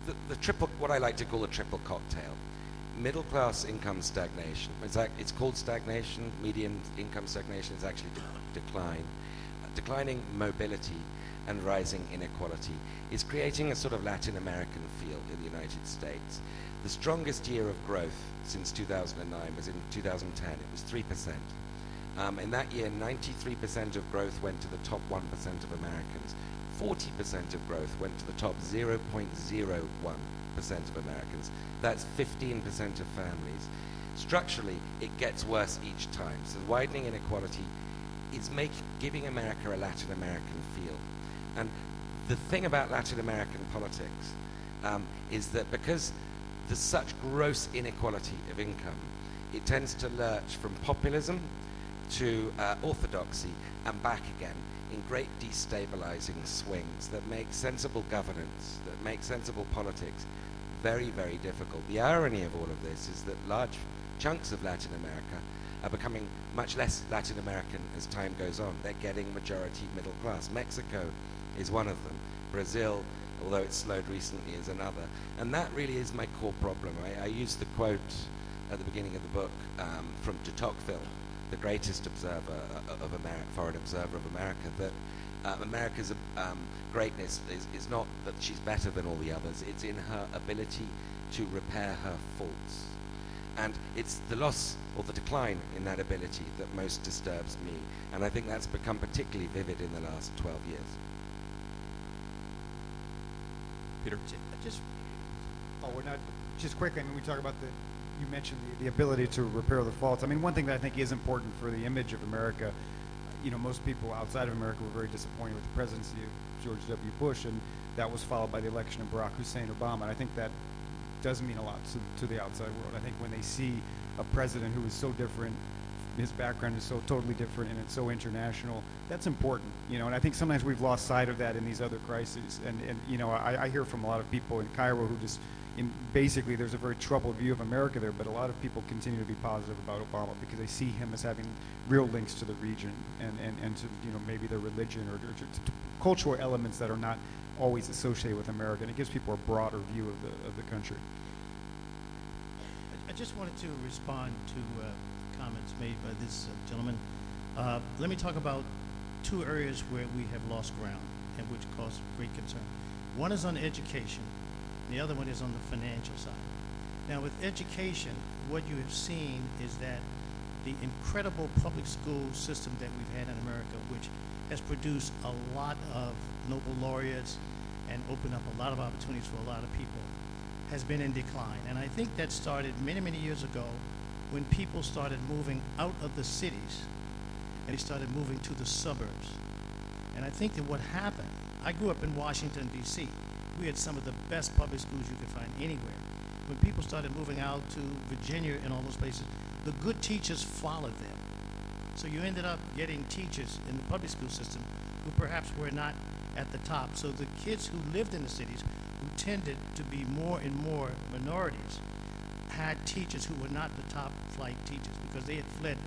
the, the triple, what I like to call a triple cocktail middle class income stagnation. It's, act, it's called stagnation. Median income stagnation is actually de- decline. Uh, declining mobility and rising inequality is creating a sort of Latin American feel in the United States. The strongest year of growth since 2009 was in 2010. It was 3%. Um, in that year, 93% of growth went to the top 1% of Americans. 40% of growth went to the top 0.01% of Americans. That's 15% of families. Structurally, it gets worse each time. So widening inequality is make, giving America a Latin American feel. The thing about Latin American politics um, is that because there's such gross inequality of income, it tends to lurch from populism to uh, orthodoxy and back again in great destabilizing swings that make sensible governance, that make sensible politics very, very difficult. The irony of all of this is that large chunks of Latin America are becoming much less Latin American as time goes on. They're getting majority middle class. Mexico is one of them. Brazil although it's slowed recently, is another. And that really is my core problem. I, I used the quote at the beginning of the book um, from de Tocqueville, the greatest observer uh, of America, foreign observer of America, that uh, America's um, greatness is, is not that she's better than all the others, it's in her ability to repair her faults. And it's the loss or the decline in that ability that most disturbs me. And I think that's become particularly vivid in the last 12 years. Peter? Uh, just, Oh, we're not, just quickly, I mean, we talk about the, you mentioned the, the ability to repair the faults. I mean, one thing that I think is important for the image of America, you know, most people outside of America were very disappointed with the presidency of George W. Bush, and that was followed by the election of Barack Hussein Obama. And I think that does mean a lot to, to the outside world. I think when they see a president who is so different, his background is so totally different and it's so international, that's important, you know, and I think sometimes we've lost sight of that in these other crises. And, and you know, I, I hear from a lot of people in Cairo who just, in basically, there's a very troubled view of America there, but a lot of people continue to be positive about Obama because they see him as having real links to the region and, and, and to, you know, maybe their religion or, or to, to cultural elements that are not always associated with America. And it gives people a broader view of the, of the country. I- just wanted to respond to uh, made by this uh, gentleman. Uh, Let me talk about two areas where we have lost ground and which cause great concern. One is on education, the other one is on the financial side. Now, with education, what you have seen is that the incredible public school system that we've had in America, which has produced a lot of Nobel laureates and opened up a lot of opportunities for a lot of people, has been in decline. And I think that started many, many years ago when people started moving out of the cities and they started moving to the suburbs. And I think that what happened, I grew up in Washington, D.C. We had some of the best public schools you could find anywhere. When people started moving out to Virginia and all those places, the good teachers followed them. So you ended up getting teachers in the public school system who perhaps were not at the top. So the kids who lived in the cities, who tended to be more and more minorities, had teachers who were not the top flight teachers because they had fled.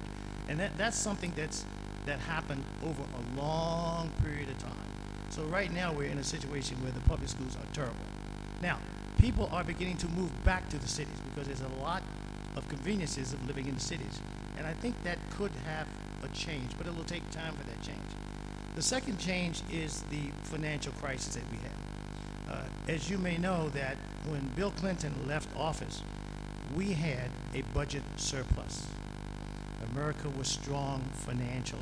And that, that's something that's, that happened over a long period of time. So right now we're in a situation where the public schools are terrible. Now, people are beginning to move back to the cities because there's a lot of conveniences of living in the cities. And I think that could have a change, but it will take time for that change. The second change is the financial crisis that we have. Uh, as you may know, that when Bill Clinton left office, we had a budget surplus. America was strong financially.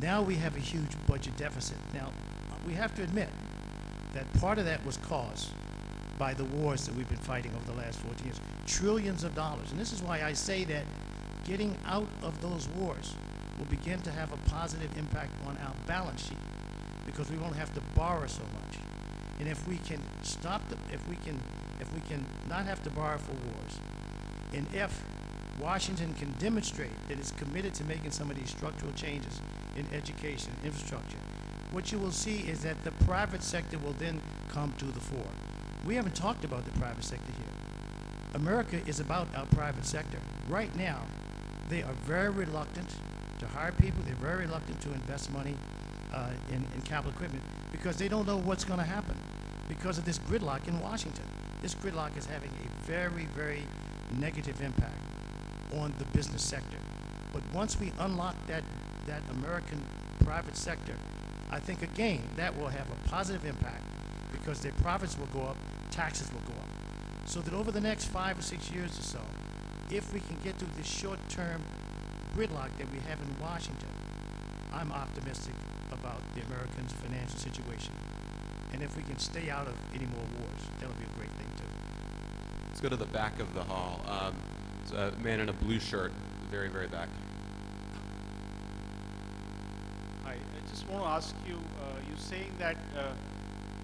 Now we have a huge budget deficit. Now, we have to admit that part of that was caused by the wars that we've been fighting over the last 14 years. Trillions of dollars. And this is why I say that getting out of those wars will begin to have a positive impact on our balance sheet because we won't have to borrow so much. And if we can stop the, if we can, we can not have to borrow for wars, and if Washington can demonstrate that it's committed to making some of these structural changes in education, infrastructure, what you will see is that the private sector will then come to the fore. We haven't talked about the private sector here. America is about our private sector. Right now, they are very reluctant to hire people. They're very reluctant to invest money uh, in, in capital equipment because they don't know what's going to happen because of this gridlock in Washington. This gridlock is having a very, very negative impact on the business sector. But once we unlock that, that American private sector, I think again that will have a positive impact because their profits will go up, taxes will go up. So that over the next five or six years or so, if we can get through this short-term gridlock that we have in Washington, I'm optimistic about the Americans' financial situation. And if we can stay out of any more wars, that'll be a great thing go to the back of the hall. Um, it's a man in a blue shirt, very, very back. Hi, I just want to ask you, uh, you're saying that uh,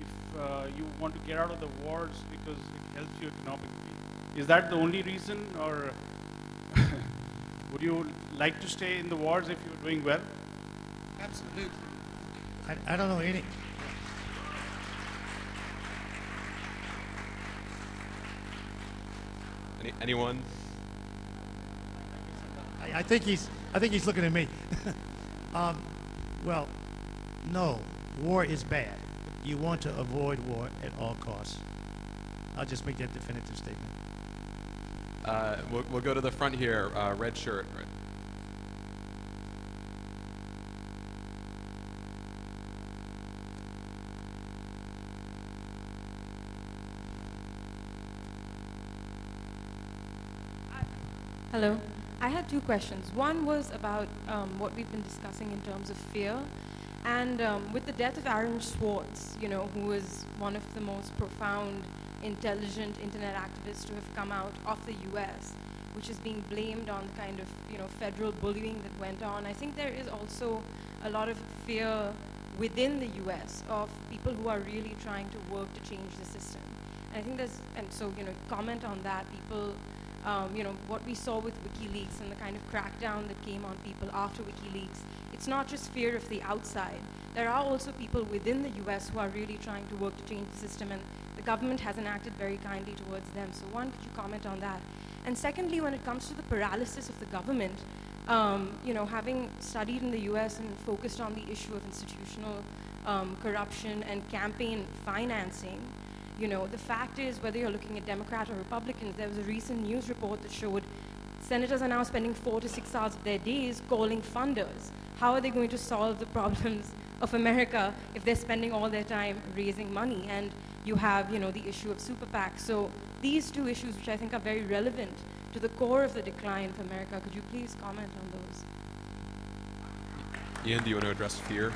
if uh, you want to get out of the wars because it helps you economically. Is that the only reason, or would you like to stay in the wars if you're doing well? Absolutely. I, I don't know any. Anyone? I, I think he's. I think he's looking at me. um, well, no, war is bad. you want to avoid war at all costs. I'll just make that definitive statement. Uh, we'll, we'll go to the front here. Uh, red shirt. Hello. I had two questions. One was about um, what we've been discussing in terms of fear. And um, with the death of Aaron Swartz, you know, who was one of the most profound, intelligent internet activists to have come out of the US, which is being blamed on the kind of, you know, federal bullying that went on, I think there is also a lot of fear within the US of people who are really trying to work to change the system. And I think there's, and so, you know, comment on that, people um, you know, what we saw with WikiLeaks and the kind of crackdown that came on people after WikiLeaks, it's not just fear of the outside. There are also people within the US who are really trying to work to change the system, and the government hasn't acted very kindly towards them. So, one, could you comment on that? And secondly, when it comes to the paralysis of the government, um, you know, having studied in the US and focused on the issue of institutional um, corruption and campaign financing, you know, the fact is, whether you're looking at Democrats or Republicans, there was a recent news report that showed senators are now spending four to six hours of their days calling funders. How are they going to solve the problems of America if they're spending all their time raising money? And you have, you know, the issue of super PACs. So these two issues, which I think are very relevant to the core of the decline of America, could you please comment on those? Ian, do you want to address fear?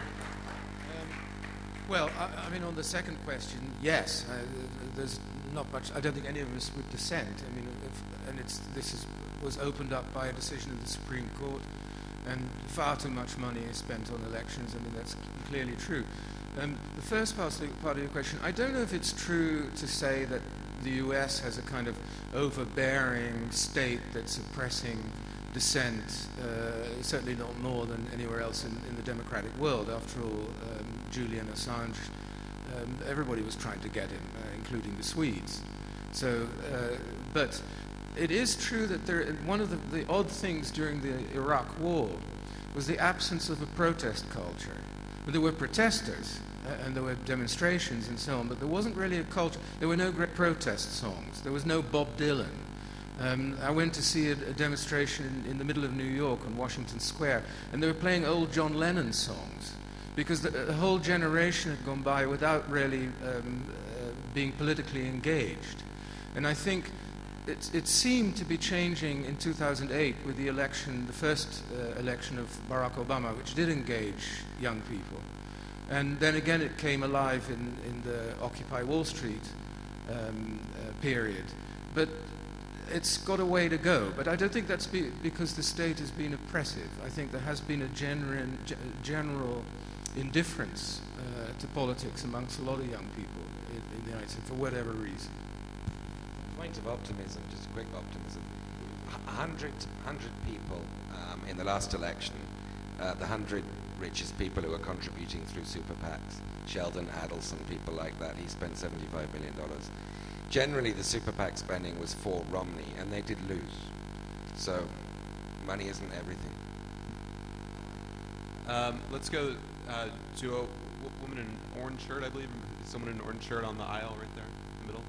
Well, I, I, mean, on the second question, yes. Uh, there's not much. I don't think any of us would dissent. I mean, if, and it's this is, was opened up by a decision of the Supreme Court, and far too much money is spent on elections. I mean, that's clearly true. Um, the first part of, your question, I don't know if it's true to say that the U.S. has a kind of overbearing state that's suppressing dissent, uh, certainly not more than anywhere else in, in the democratic world. After all, um, Julian Assange, um, everybody was trying to get him, uh, including the Swedes. So, uh, but it is true that there, one of the, the, odd things during the Iraq War was the absence of a protest culture. There were protesters, uh, and there were demonstrations and so on, but there wasn't really a culture. There were no great protest songs. There was no Bob Dylan. Um, I went to see a, a demonstration in, in, the middle of New York on Washington Square, and they were playing old John Lennon songs because the, the whole generation had gone by without really um, uh, being politically engaged. And I think it, it, seemed to be changing in 2008 with the election, the first uh, election of Barack Obama, which did engage young people. And then again, it came alive in, in the Occupy Wall Street um, uh, period. But it's got a way to go, but I don't think that's be, because the state has been oppressive. I think there has been a genuine, general indifference uh, to politics amongst a lot of young people in, in the United States for whatever reason. Point of optimism, just a quick optimism. 100, 100 people um, in the last election, uh, the 100 richest people who are contributing through super PACs, Sheldon Adelson, people like that, he spent $75 million generally the super PAC spending was for Romney, and they did lose. So money isn't everything. Um, let's go uh, to a woman in an orange shirt, I believe. Someone in an orange shirt on the aisle right there in the middle.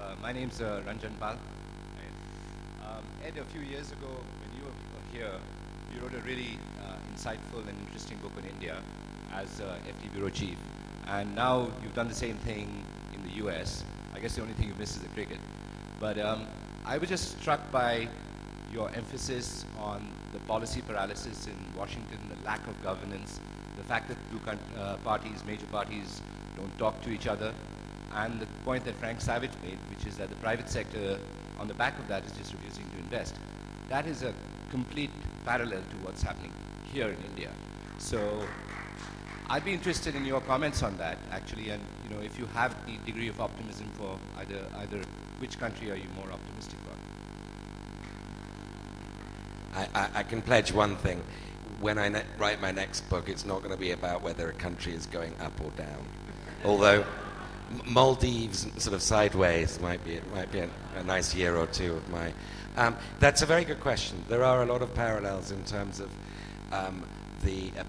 Uh, my name's uh, Ranjan Pal. Um, Ed, a few years ago, when you were here, you wrote a really uh, insightful and interesting book on India as uh, FT bureau chief. And now you've done the same thing in the US. I guess the only thing you missed is the cricket. But um, I was just struck by your emphasis on the policy paralysis in Washington, the lack of governance, the fact that two uh, parties, major parties, don't talk to each other, and the point that Frank Savage made, which is that the private sector, on the back of that, is just refusing to invest. That is a complete parallel to what's happening here in India. So I'd be interested in your comments on that, actually, and you know, if you have the degree of optimism for either either which country are you more optimistic about? I, I, I can pledge one thing. When I ne- write my next book, it's not going to be about whether a country is going up or down. although, Maldives, sort of sideways, might be might be a, a nice year or two of my. Um, that's a very good question. There are a lot of parallels in terms of um, the, uh,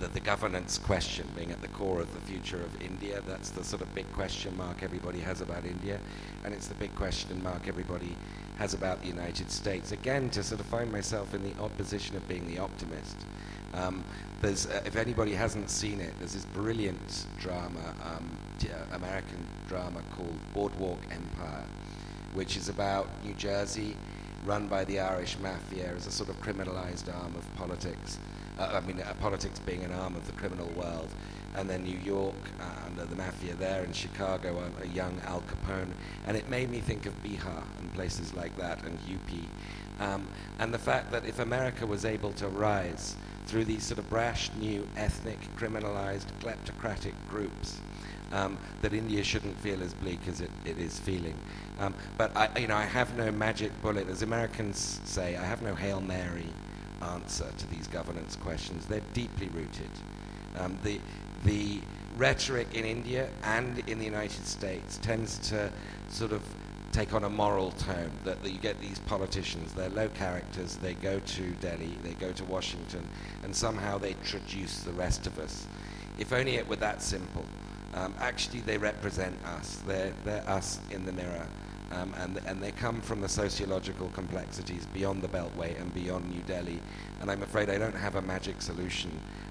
the, the, governance question being at the core of the future of India. That's the sort of big question mark everybody has about India, and it's the big question mark everybody has about the United States. Again, to sort of find myself in the odd position of being the optimist. Um, there's, uh, if anybody hasn't seen it, there's this brilliant drama, um, uh, American drama called Boardwalk Empire, which is about New Jersey, run by the Irish mafia as a sort of criminalized arm of politics. Uh, I mean, uh, politics being an arm of the criminal world. And then New York, uh, under the mafia there, and Chicago, a, a, young Al Capone. And it made me think of Bihar and places like that, and UP. Um, and the fact that if America was able to rise through these sort of brash, new, ethnic, criminalized, kleptocratic groups, um, that India shouldn't feel as bleak as it, it is feeling. Um, but I, you know, I have no magic bullet. As Americans say, I have no Hail Mary answer to these governance questions. They're deeply rooted. Um, the, the rhetoric in India and in the United States tends to sort of take on a moral tone that, that, you get these politicians, they're low characters, they go to Delhi, they go to Washington, and somehow they traduce the rest of us. If only it were that simple. Um, actually, they represent us. They're, they're us in the mirror. Um, and, and they come from the sociological complexities beyond the Beltway and beyond New Delhi. And I'm afraid I don't have a magic solution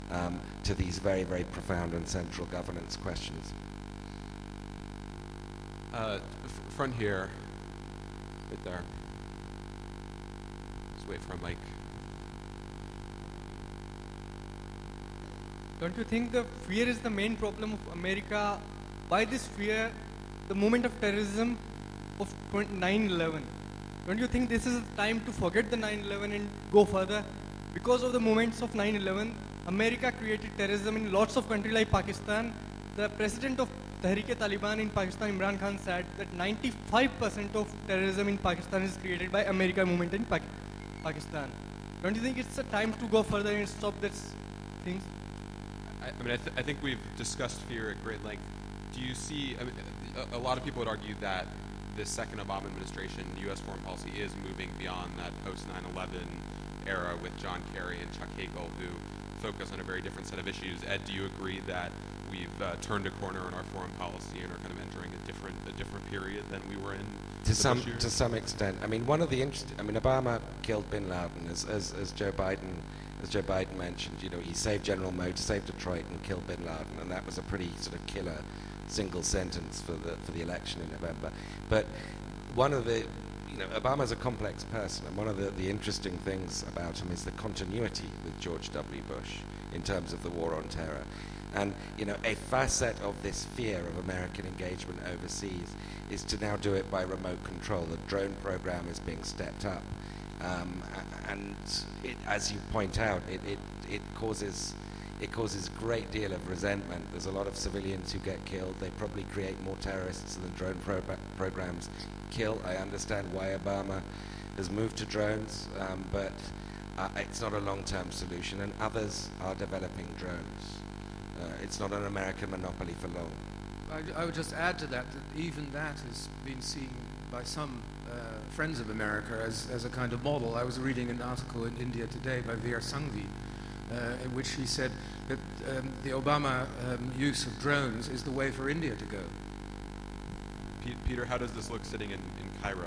um, to these very, very profound and central governance questions. Uh, front here, right there. Let's wait for a mic. Don't you think the fear is the main problem of America? By this fear, the movement of terrorism of 9-11. Don't you think this is time to forget the 9-11 and go further? Because of the moments of 9-11, America created terrorism in lots of countries like Pakistan. The president of Tehrik-e-Taliban in Pakistan, Imran Khan, said that 95% of terrorism in Pakistan is created by America movement in Pakistan. Don't you think it's a time to go further and stop these things? I, I mean, I, th I, think we've discussed fear at great length. Do you see, I mean, a, a lot of people would argue that this second Obama administration, U.S. foreign policy is moving beyond that post 9/11 era with John Kerry and Chuck Hagel, who focus on a very different set of issues. Ed, do you agree that we've uh, turned a corner in our foreign policy and are kind of entering a different a different period than we were in? To some to some extent. I mean, one of the interesting. I mean, Obama killed Bin Laden, as, as as Joe Biden as Joe Biden mentioned. You know, he saved General Motors, saved Detroit, and killed Bin Laden, and that was a pretty sort of killer single sentence for the for the election in November. But one of the you know, Obama's a complex person, and one of the, the interesting things about him is the continuity with George W. Bush in terms of the war on terror. And, you know, a facet of this fear of American engagement overseas is to now do it by remote control. The drone program is being stepped up. Um, and it, as you point out, it, it, it causes it causes a great deal of resentment. There's a lot of civilians who get killed. They probably create more terrorists than drone pro programs kill. I understand why Obama has moved to drones, um, but uh, it's not a long-term solution, and others are developing drones. Uh, it's not an American monopoly for long. I, I, would just add to that that even that has been seen by some uh, friends of America as, as a kind of model. I was reading an article in India today by Veer Sanghvi, uh, in which he said that um, the Obama um, use of drones is the way for India to go. Peter, how does this look sitting in, in Cairo?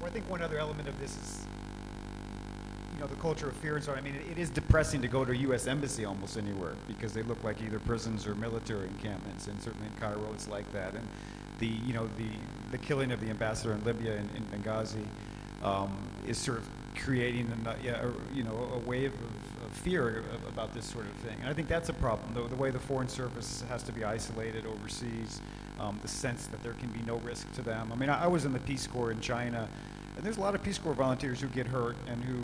Well, I think one other element of this is, you know, the culture of fear and so on. I mean, it, it is depressing to go to a U.S. embassy almost anywhere because they look like either prisons or military encampments, and certainly in Cairo it's like that. And the, you know, the, the killing of the ambassador in Libya in, in Benghazi um, is sort of creating, an, yeah, a, you know, a wave of, of fear about this sort of thing. And I think that's a problem, the, the way the Foreign Service has to be isolated overseas um, the sense that there can be no risk to them. I mean, I, I, was in the Peace Corps in China, and there's a lot of Peace Corps volunteers who get hurt and who,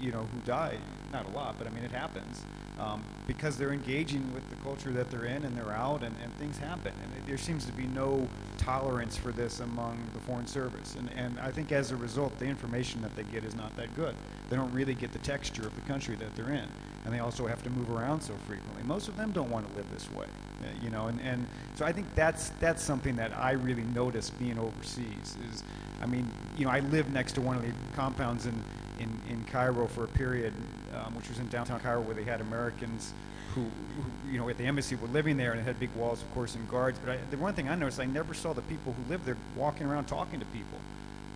you know, who die. Not a lot, but I mean, it happens um, because they're engaging with the culture that they're in and they're out and, and things happen. And it, there seems to be no tolerance for this among the Foreign Service. And, and I think as a result, the information that they get is not that good. They don't really get the texture of the country that they're in. And they also have to move around so frequently. Most of them don't want to live this way, uh, you know. And, and so I think that's, that's something that I really noticed being overseas is, I mean, you know, I lived next to one of the compounds in, in, in Cairo for a period, um, which was in downtown Cairo, where they had Americans who, who, you know, at the embassy were living there, and it had big walls, of course, and guards. But I, the one thing I noticed, I never saw the people who lived there walking around talking to people,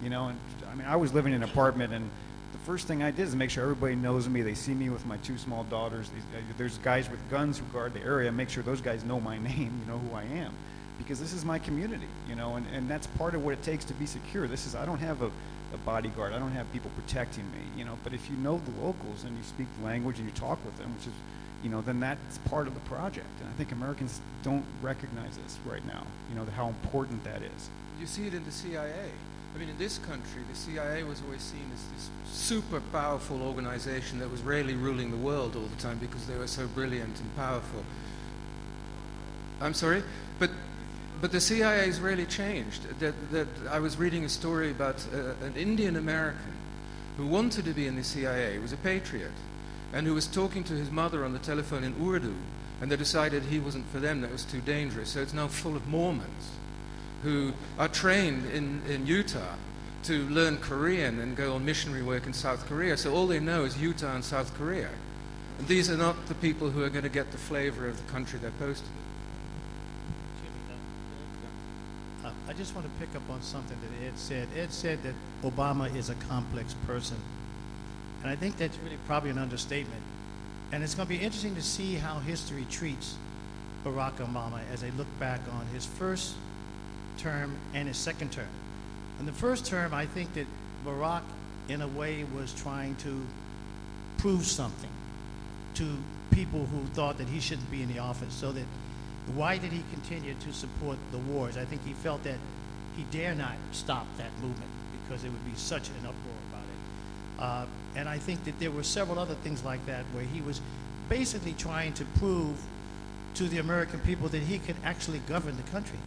you know. And I mean, I was living in an apartment, and first thing I did is make sure everybody knows me. They see me with my two small daughters. Uh, there's guys with guns who guard the area. Make sure those guys know my name, you know who I am, because this is my community, you know, and, and that's part of what it takes to be secure. This is I don't have a a bodyguard. I don't have people protecting me, you know. But if you know the locals and you speak the language and you talk with them, which is, you know, then that's part of the project. And I think Americans don't recognize this right now. You know, how important that is. You see it in the CIA. I mean, in this country, the CIA was always seen as this super powerful organization that was really ruling the world all the time because they were so brilliant and powerful. I'm sorry, but but the CIA has really changed. That, that I was reading a story about uh, an Indian American who wanted to be in the CIA, was a patriot, and who was talking to his mother on the telephone in Urdu, and they decided he wasn't for them, that was too dangerous. So it's now full of Mormons who are trained in, in Utah to learn Korean and go on missionary work in South Korea. So all they know is Utah and South Korea. And these are not the people who are going to get the flavor of the country they're posted in. Uh, I just want to pick up on something that Ed said. Ed said that Obama is a complex person. And I think that's really probably an understatement. And it's going to be interesting to see how history treats Barack Obama as they look back on his first term and his second term. In the first term, I think that Barack, in a way, was trying to prove something to people who thought that he shouldn't be in the office so that why did he continue to support the wars? I think he felt that he dare not stop that movement because it would be such an uproar about it. Uh, and I think that there were several other things like that where he was basically trying to prove to the American people that he could actually govern the country.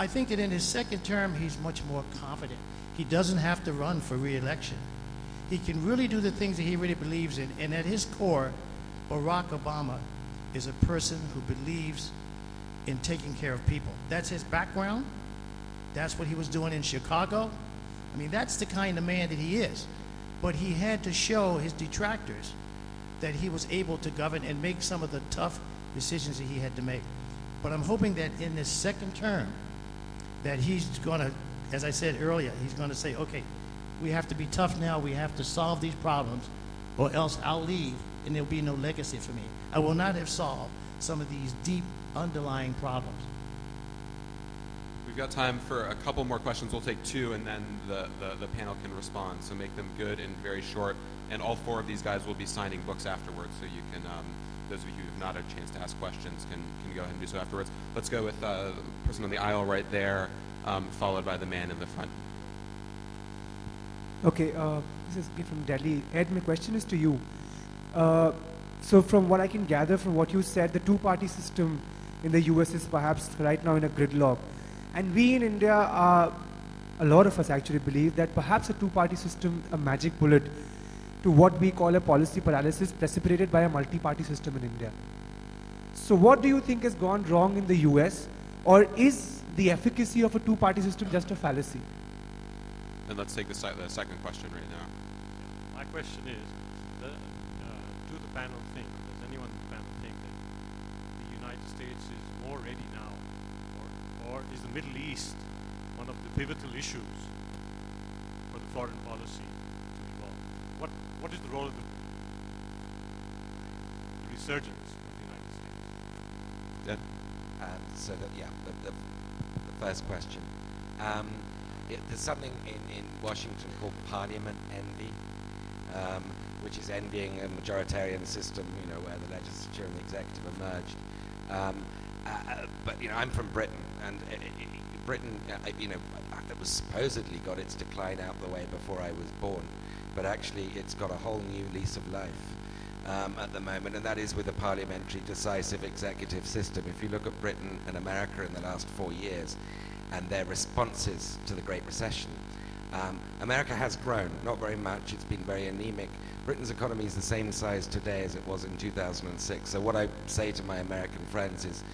I think that in his second term, he's much more confident. He doesn't have to run for reelection. He can really do the things that he really believes in. And at his core, Barack Obama is a person who believes in taking care of people. That's his background. That's what he was doing in Chicago. I mean, that's the kind of man that he is. But he had to show his detractors that he was able to govern and make some of the tough decisions that he had to make. But I'm hoping that in this second term, that he's going to, as I said earlier, he's going to say, okay, we have to be tough now. We have to solve these problems, or else I'll leave and there'll be no legacy for me. I will not have solved some of these deep underlying problems. We've got time for a couple more questions. We'll take two, and then the, the, the, panel can respond. So make them good and very short. And all four of these guys will be signing books afterwards, so you can, um, those of you who have not had a chance to ask questions can, can go ahead and do so afterwards. Let's go with uh, the person on the aisle right there, um, followed by the man in the front. Okay, uh, this is me from Delhi. Ed, my question is to you. Uh, so from what I can gather from what you said, the two-party system in the US is perhaps right now in a gridlock. And we in India, are, a lot of us actually believe that perhaps a two-party system, a magic bullet to what we call a policy paralysis precipitated by a multi-party system in India. So what do you think has gone wrong in the US? Or is the efficacy of a two-party system just a fallacy? And let's take the, the second question right now. My question is, the, uh, do the panel think, does anyone in the panel think that the United States is more ready now, or, or is the Middle East one of the pivotal issues for the foreign policy to evolve? What, what is the role of the, the resurgence of the United States? Yeah. And so that, yeah, the, the, the first question. Um, it, there's something in, in Washington called parliament envy, um, which is envying a majoritarian system, you know, where the legislature and the executive are merged. Um, uh, but you know, I'm from Britain, and uh, Britain, uh, you know, it was supposedly got its decline out the way before I was born. but actually it's got a whole new lease of life um, at the moment, and that is with a parliamentary decisive executive system. If you look at Britain and America in the last four years and their responses to the Great Recession, um, America has grown, not very much, it's been very anemic. Britain's economy is the same size today as it was in 2006. So what I say to my American friends is,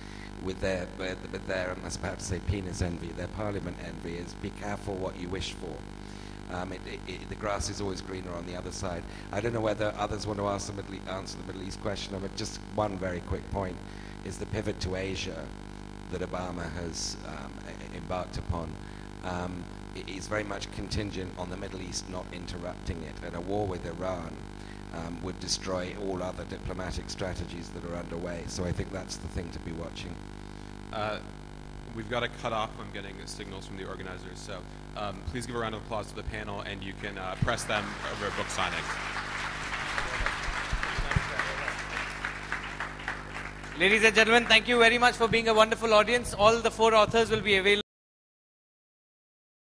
with their, with, their, I was about to say penis envy, their parliament envy, is be careful what you wish for. Um, it, it, the grass is always greener on the other side. I don't know whether others want to ask the Middle answer the Middle East question, but just one very quick point is the pivot to Asia that Obama has um, embarked upon um, is very much contingent on the Middle East not interrupting it, and a war with Iran um, would destroy all other diplomatic strategies that are underway. So I think that's the thing to be watching. Uh, we've got to cut off. I'm getting signals from the organizers. So um, please give a round of applause to the panel, and you can uh, press them over book signing. Ladies and gentlemen, thank you very much for being a wonderful audience. All the four authors will be available.